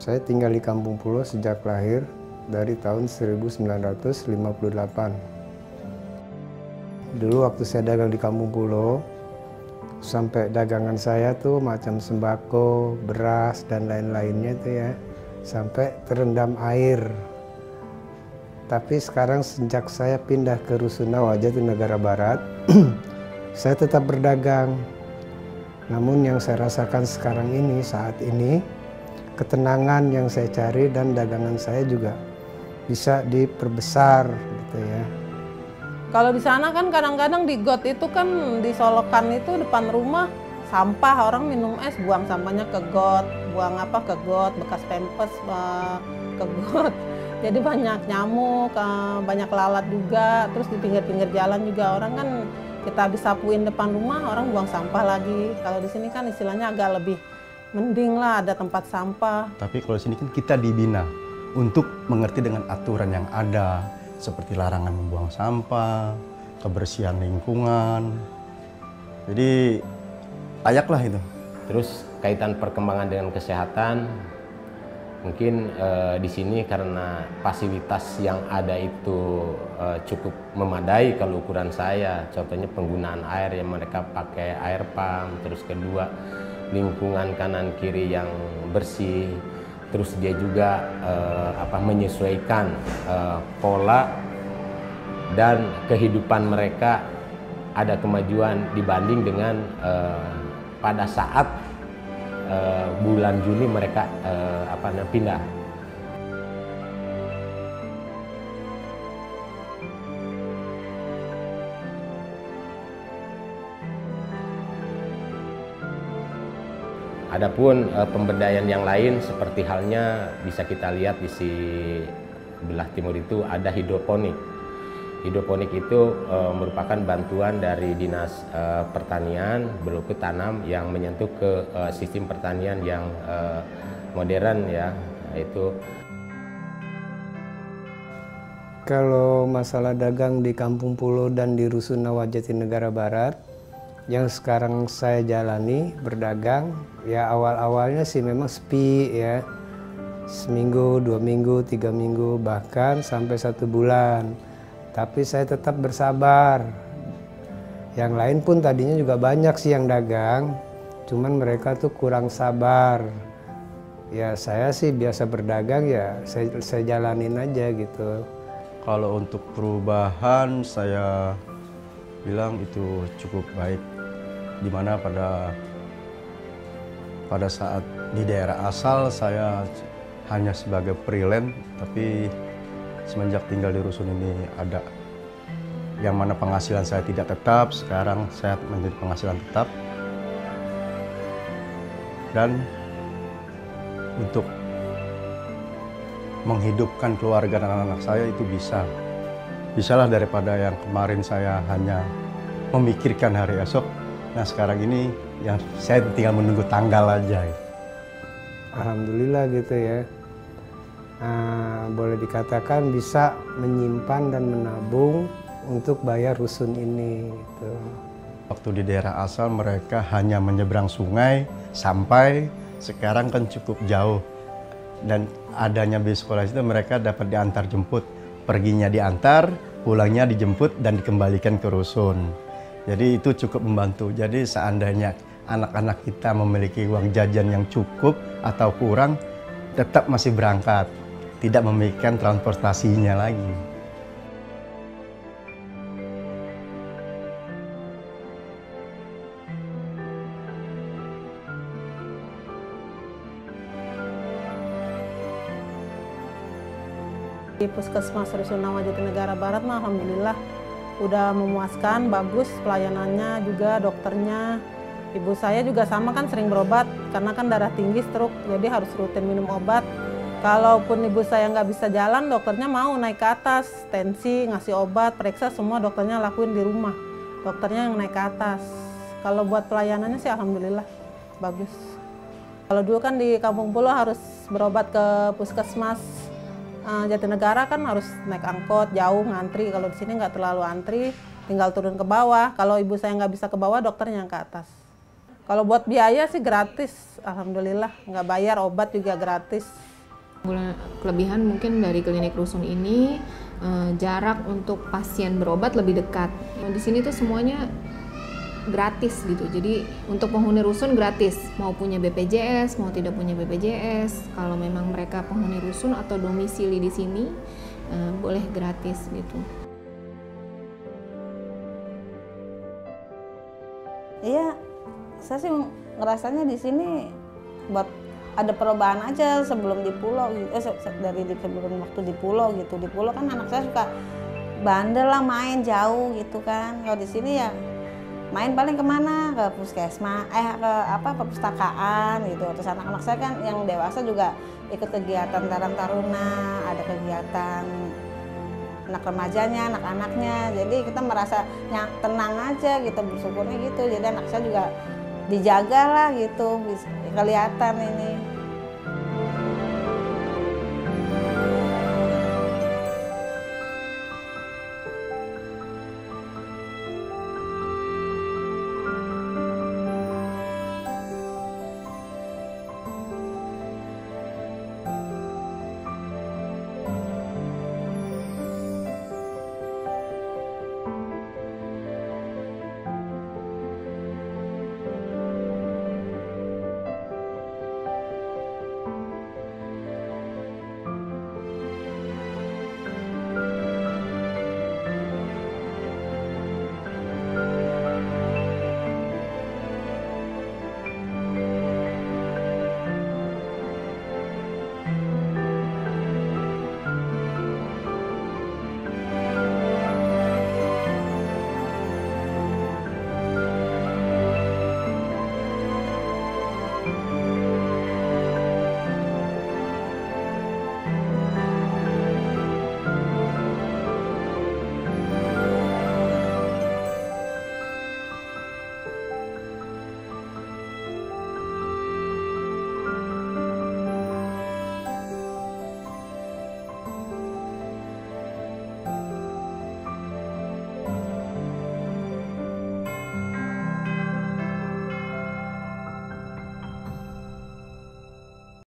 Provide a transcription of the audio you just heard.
Saya tinggal di Kampung Pulau sejak lahir dari tahun 1958. Dulu waktu saya dagang di Kampung Pulau, sampai dagangan saya tuh macam sembako, beras, dan lain-lainnya tuh ya, sampai terendam air. Tapi sekarang sejak saya pindah ke Rusunawa, di negara barat, saya tetap berdagang. Namun yang saya rasakan sekarang ini, saat ini, ketenangan yang saya cari dan dagangan saya juga bisa diperbesar gitu ya. Kalau di sana kan kadang-kadang di got itu kan di Solokan itu depan rumah sampah orang minum es buang sampahnya ke got, buang apa ke got, bekas pempes eh, ke got. Jadi banyak nyamuk, eh, banyak lalat juga. Terus di pinggir-pinggir jalan juga orang kan kita habis sapuin depan rumah orang buang sampah lagi. Kalau di sini kan istilahnya agak lebih mending lah ada tempat sampah. Tapi kalau di sini kan kita dibina untuk mengerti dengan aturan yang ada seperti larangan membuang sampah, kebersihan lingkungan. Jadi layaklah itu. Terus kaitan perkembangan dengan kesehatan, mungkin eh, di sini karena fasilitas yang ada itu eh, cukup memadai kalau ukuran saya. Contohnya penggunaan air yang mereka pakai air pump, terus kedua lingkungan kanan kiri yang bersih terus dia juga uh, apa menyesuaikan uh, pola dan kehidupan mereka ada kemajuan dibanding dengan uh, pada saat bulan Juni mereka apa namanya pindah Adapun uh, pemberdayaan yang lain seperti halnya bisa kita lihat di sebelah timur itu ada hidroponik. Hidroponik itu uh, merupakan bantuan dari dinas uh, pertanian berupa tanam yang menyentuh ke uh, sistem pertanian yang uh, modern ya, itu kalau masalah dagang di Kampung Pulau dan di Rusunawa Jatinegara Barat yang sekarang saya jalani berdagang ya awal-awalnya sih memang sepi ya. Seminggu dua minggu tiga minggu bahkan sampai satu bulan. Tapi saya tetap bersabar. Yang lain pun tadinya juga banyak sih yang dagang cuman mereka tuh kurang sabar. Ya saya sih biasa berdagang ya saya, saya jalanin aja gitu. Kalau untuk perubahan saya bilang itu cukup baik di mana pada pada saat di daerah asal saya hanya sebagai freelance tapi semenjak tinggal di rusun ini ada yang mana penghasilan saya tidak tetap sekarang saya menjadi penghasilan tetap. Dan untuk menghidupkan keluarga dan anak-anak saya itu bisa. Bisalah daripada yang kemarin saya hanya memikirkan hari esok Nah sekarang ini yang saya tinggal menunggu tanggal aja. Alhamdulillah gitu ya. Nah, boleh dikatakan bisa menyimpan dan menabung untuk bayar rusun ini. Gitu. Waktu di daerah asal mereka hanya menyeberang sungai sampai sekarang kan cukup jauh dan adanya bis sekolah itu mereka dapat diantar jemput perginya diantar pulangnya dijemput dan dikembalikan ke rusun jadi itu cukup membantu. Jadi seandainya anak-anak kita memiliki uang jajan yang cukup atau kurang, tetap masih berangkat. Tidak memikirkan transportasinya lagi. Di Puskesmas Rusunawa Jatinegara Barat, mah Alhamdulillah udah memuaskan, bagus pelayanannya juga dokternya. Ibu saya juga sama kan sering berobat karena kan darah tinggi stroke jadi harus rutin minum obat. Kalaupun ibu saya nggak bisa jalan, dokternya mau naik ke atas, tensi, ngasih obat, periksa semua dokternya lakuin di rumah. Dokternya yang naik ke atas. Kalau buat pelayanannya sih alhamdulillah bagus. Kalau dulu kan di Kampung Pulau harus berobat ke puskesmas uh, Jatinegara kan harus naik angkot jauh ngantri. Kalau di sini nggak terlalu antri, tinggal turun ke bawah. Kalau ibu saya nggak bisa ke bawah, dokternya yang ke atas. Kalau buat biaya sih gratis, alhamdulillah nggak bayar obat juga gratis. Kelebihan mungkin dari klinik rusun ini eh, jarak untuk pasien berobat lebih dekat. Nah, di sini tuh semuanya gratis gitu. Jadi untuk penghuni rusun gratis, mau punya BPJS, mau tidak punya BPJS. Kalau memang mereka penghuni rusun atau domisili di sini eh, boleh gratis gitu. Iya, saya sih ngerasanya di sini buat ada perubahan aja sebelum di pulau gitu. Eh, dari di, sebelum waktu di pulau gitu. Di pulau kan anak saya suka bandel lah main jauh gitu kan. Kalau di sini ya main paling ke mana ke puskesmas, eh ke apa perpustakaan gitu. Terus anak-anak saya kan yang dewasa juga ikut kegiatan Taran Taruna, ada kegiatan anak remajanya, anak-anaknya. Jadi kita merasa ny- tenang aja gitu, bersyukurnya gitu. Jadi anak saya juga dijaga lah gitu, kelihatan ini.